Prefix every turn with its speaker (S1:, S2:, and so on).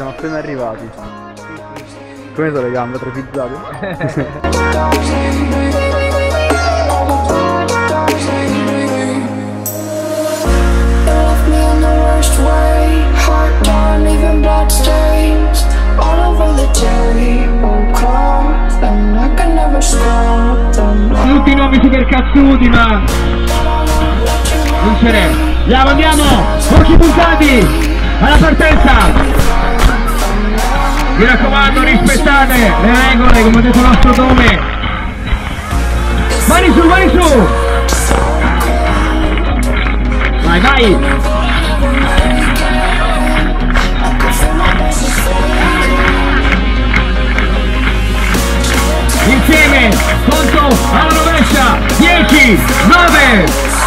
S1: Siamo appena arrivati. Come sono le gambe atrofizzate?
S2: Tutti i nomi super cazzuti, ma non. Andiamo, andiamo! Occhi puntati! Alla partenza! Mi raccomando, rispettate le regole, come ha detto il nostro nome. Mani su, mani su! Vai, vai! Insieme, conto alla rovescia, 10, 9,